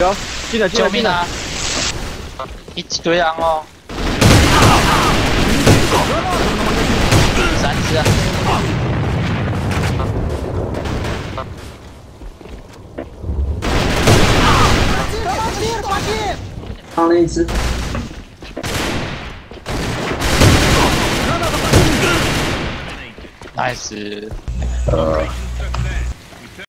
有进来进来进来救命啊！一堆人哦，三只啊！放了一只，nice，呃，